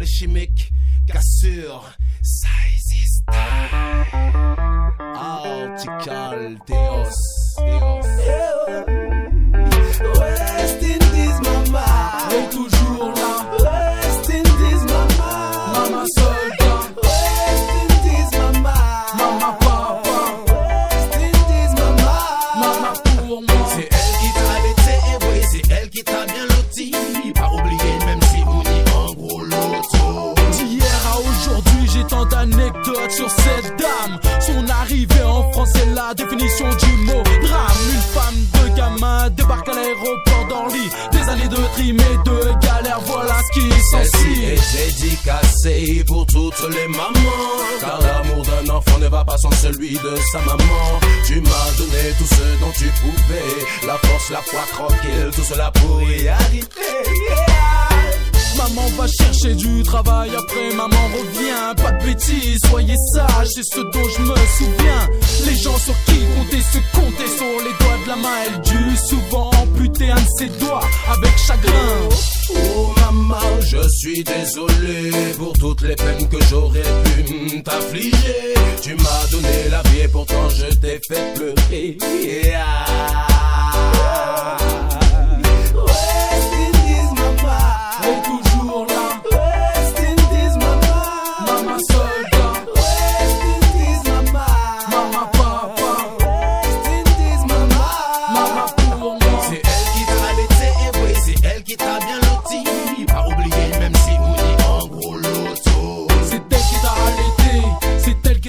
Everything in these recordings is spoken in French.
les chimiques, cassure, ça existe. Article Deus, Deus. La définition du mot drame. Une femme de gamin débarque à l'aéroport d'Orly. Des années de trim et de galère, voilà ce qui s'ensuit. est dédicacée pour toutes les mamans. Car l'amour d'un enfant ne va pas sans celui de sa maman. Tu m'as donné tout ce dont tu pouvais. La force, la foi tranquille, tout cela pour y arriver. Chercher du travail, après maman revient. Pas de bêtises, soyez sages, c'est ce dont je me souviens. Les gens sur qui compter se compter sur les doigts de la main. Elle dut souvent amputer un de ses doigts avec chagrin. Oh maman, je suis désolé pour toutes les peines que j'aurais pu t'affliger. Tu m'as donné la vie et pourtant je t'ai fait pleurer. West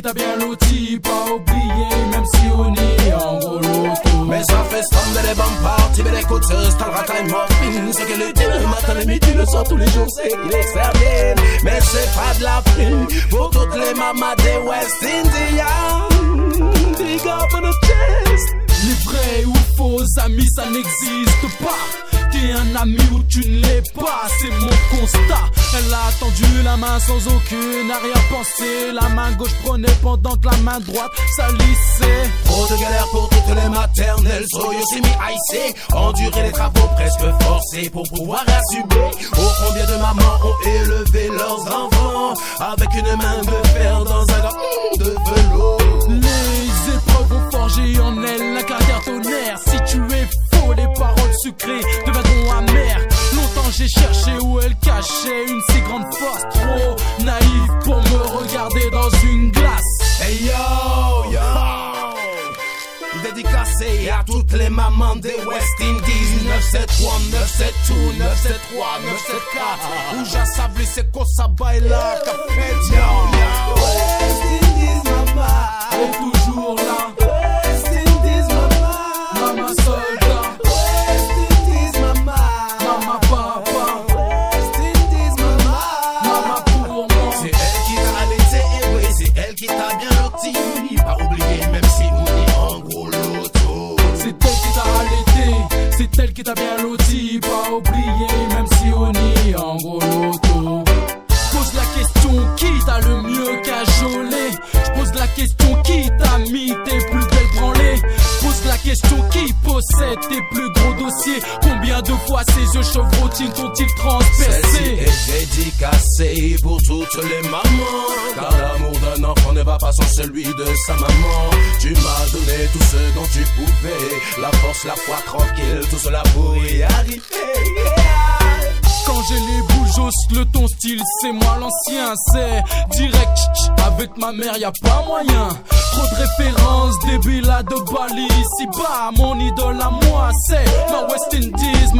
qui t'a bien loti. Pas oublié, même si on est en gros loto. Mais ça fait tomber les bonnes parties, mais les côtes, t'as le ratin morphine. C'est que le dîner, le matin, le midi, le soir, tous les jours, c'est qu'il est servi. Mais c'est pas de la frime pour toutes les mamas des West Indians. Big up on the chest. Les vrais ou faux amis, ça n'existe pas. T'es un ami ou tu ne l'es pas, c'est mon constat. Elle a tendu la main sans aucune arrière-pensée. La main gauche prenait pendant que la main droite salissait. Trop de galères pour toutes les maternelles, soyez aussi mis. Endurer les travaux presque forcés pour pouvoir assumer. Oh, combien de mamans ont élevé leurs enfants avec une main de fer dans Dédicacé à toutes les mamans des West Indies 973, 972, 973, 974 Où j'assablé c'est quoi ça baille là qu'a fait. West Indies, mama. Elle qui t'a bien loti. Pas oublié, même si on y est en gros loto. Pose la question qui t'a le mieux cajolé? Pose la question qui t'a mis tes plus belles branlées? Pose la question qui possède tes plus gros dossiers? Combien de fois ces yeux chevrotines t'ont-ils transpercé? est dédicacée pour toutes les mamans Car l'amour d'un enfant ne va pas sans celui de sa maman Tu m'as donné tout ce dont tu pouvais La force, la foi tranquille, tout cela pour y arriver Quand j'ai les boujos, le ton style, c'est moi l'ancien, c'est direct. Avec ma mère, y a pas moyen. Trop de références, des villas de Bali. Ici bas, mon idole à moi, c'est ma West Indies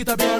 que tá também